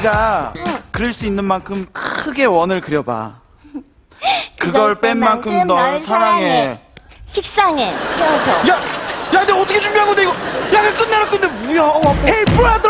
네가 그릴 수 있는 만큼 크게 원을 그려봐. 그걸 뺀 만큼 널 사랑해. 식상해. 야, 야, 근데 어떻게 준비한 건데 이거? 야, 끝내라 끝내. 뭐야? 어, 아파. Hey brother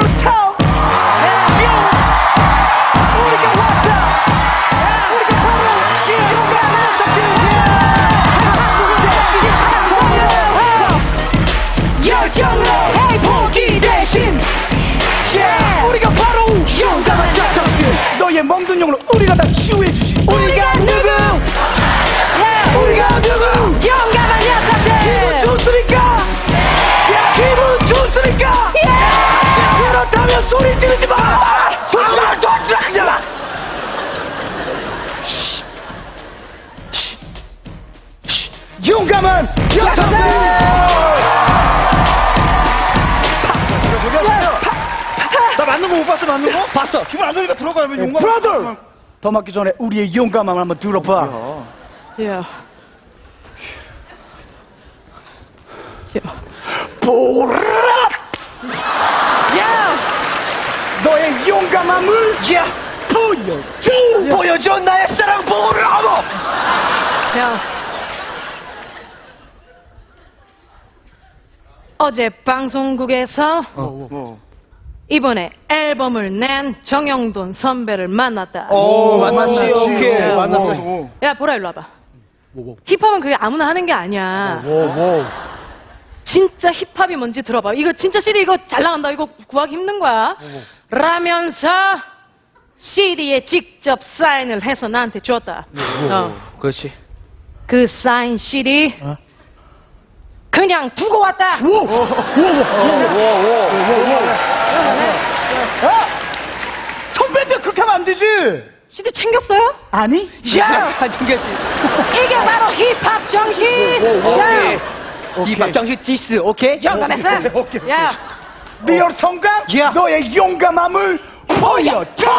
용감한 녀석들 나 맞는 거 못 봤어, 맞는 거? 봤어. 기분 안 좋으니까 들어가면 용감. 브라더! 더 맞기 전에 우리의 용감함을 한번 들어봐. Yeah. 보라! 너의 용감함을 야. 보여줘! 보여줘 나의 사랑 보라고! 야. 어제 방송국에서 어. 이번에 앨범을 낸 정영돈 선배를 만났다. 오 만났지 만났지. 오케이 오, 만났어 오, 야, 보라 일로 와봐. 힙합은 그게 아무나 하는 게 아니야. 오오 진짜 힙합이 뭔지 들어봐. 이거 진짜 CD 이거 잘 나간다. 이거 구하기 힘든 거야. 라면서 CD에 직접 사인을 해서 나한테 줬다. 어. 그렇지 그 사인 CD 어? 그냥 두고 왔다. 야! 선배인데 그렇게 하면 안 되지 CD 챙겼어요? 아니? 야! 챙겼지 이게 바로 힙합 정신. 야, 이 박정식 디스 오케이? 오케이 야, 리얼 성감 야. 너의 용감함을 보여줘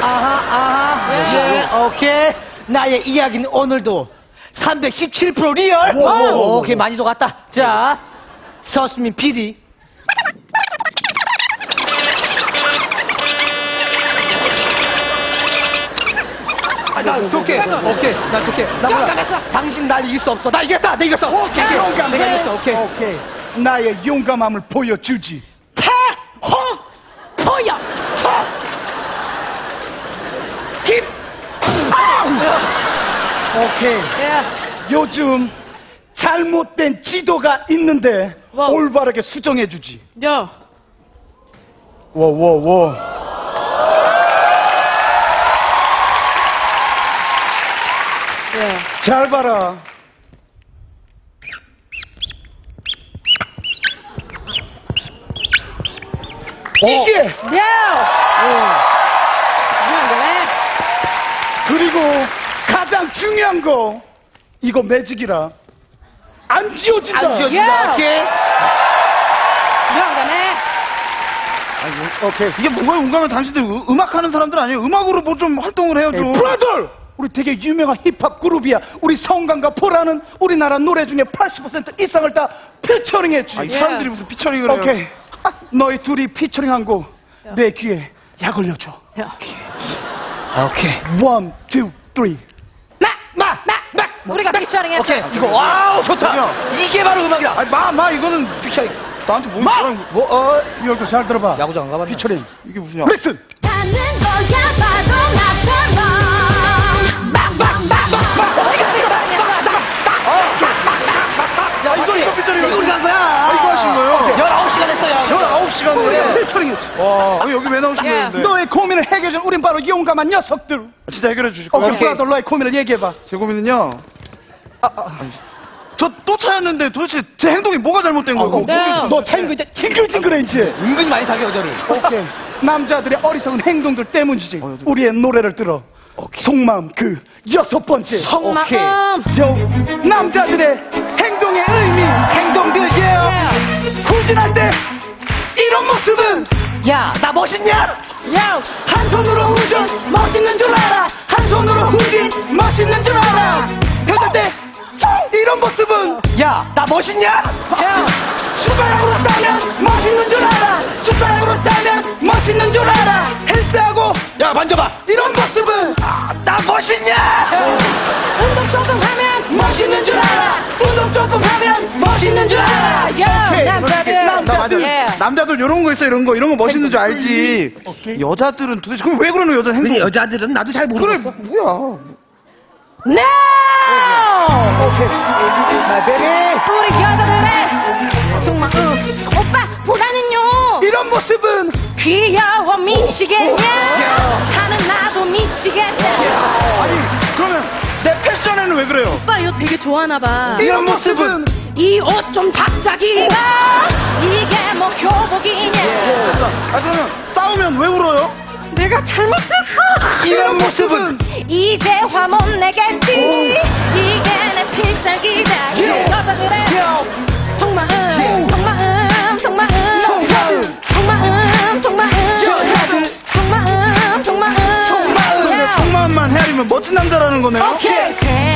아하 아하 예 오케이 나의 이야기는 오늘도 317% 리얼? 오, 오, 오, 오케이 많이 녹았다. 자 서수민 PD 아, 나 좋게. 오케이 나 좋게. 나 몰라. 당신 날 이길 수 없어. 나 이겼다 나 이겼어. 오케이 오케이. 용감해. 내가 이겼어. 오케이. 오케이. 나의 용감함을 보여주지. 태홍! 보여 힘 오케이. 야, 요즘 잘못된 지도가 있는데 와우. 올바르게 수정해주지. 야, 워워워. 야. 잘 봐라. 이게 야, 영감해. 그리고 가장 중요한 거 이거 매직이라 안 지워진다. 안 지워진다 야! 오케이 영감해. 오케이. 이게 뭐가 용감해? 당신들 음- 음악 하는 사람들 아니에요? 음악으로 뭐 좀 활동을 해요, 좀. 브라더! 우리 되게 유명한 힙합 그룹이야. 우리 성강과 포라는 우리나라 노래 중에 80% 이상을 다 피처링했지. 아, 이 사람들이 무슨 피처링을 해요? 오케이. 너희 둘이 피처링한 거 내 귀에 약 올려줘. 야, 오케이 원, 투, 쓰리. 우리가 피처링 했어. 오케이 이거 와우 좋다 야. 이게 바로 음악이다 아니, 마, 마, 이거는 피처링 나한테 뭐, 마! 뭐랑, 뭐, 어, 이 얼굴 잘 들어봐. 야구장 안 가봤나? 피처링. 이게 무슨 야 리슨! 가는 거야 봐도 나처럼. 우리가. 야, 이거, 이거 피처링. 이거 우리 간 거야. 아, 이거 하신 거예요? 19시간 했어요. 19시간에. 피처링. 와, 아니, 여기 왜 나오신 야. 거예요? 근데? 너의 고민을 해결해 준 우린 바로 용감한 녀석들. 진짜 해결해 주실 거예요? 오케이, 브라더 너의 고민을 얘기해봐. 제 고민은요. 저또 차였는데 도대체 제 행동이 뭐가 잘못된 거예요? 네. 너 차인 거 이제 징글징글해 이제. 은근히 많이 사겨, 여자를. 오케이. 남자들의 어리석은 행동들 때문이지. 어, 우리의 노래를 들어. 속마음 그 여섯 번째. 속마음. 저 남자들의 행동의 의미, 행동들 예. 후진한데 이런 모습은 야, 나 멋있냐? 야, 한 손으로 후진 멋있는 줄 알아. 한 손으로 후진 멋있는 줄 알아. 이런 모습은 야 나 멋있냐? 야 숟가락으로 따면 멋있는 줄 알아. 숟가락으로 따면 멋있는 줄 알아. 헬스하고 야 만져봐. 이런 모습은 아, 나 멋있냐? 야, 운동 조금 하면 멋있는 줄 알아. 운동 조금 하면 멋있는 줄 알아. 야 남자들 솔직히, 남자들. 예. 남자들 이런 거 있어 이런 거. 이런 거 멋있는 줄 알지. 음. 오케이. 여자들은 도대체 그럼 왜 그러는 여자 행동 여자들은 나도 잘 모르겠어. 그래 뭐야? No! 오케이. My baby. 우리 여자들의 정말 응. 오빠 보라는요. 이런 모습은 귀여워 미치겠냐? 하는 나도 미치겠냐? 아니 그러면 내 패션에는 왜 그래요? 오빠 이거 되게 좋아하나 봐. 이런 모습은 이 옷 좀 작작이가 이게 뭐 교복이냐? 아 그러면 싸우면 왜 울어요? 내가 잘못했어. 이런 모습은 이제 화 못 내겠지. 이게 내 필살기다. 여자들의 속마음, 속마음, 속마음, 속마음. 속마음, 속마음, 여자들. 속마음, 속마음, 속마음만 헤아리면 멋진 남자라는 거네요? 오케이.